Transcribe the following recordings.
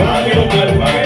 भागे उमर भागे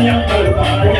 manière de parler.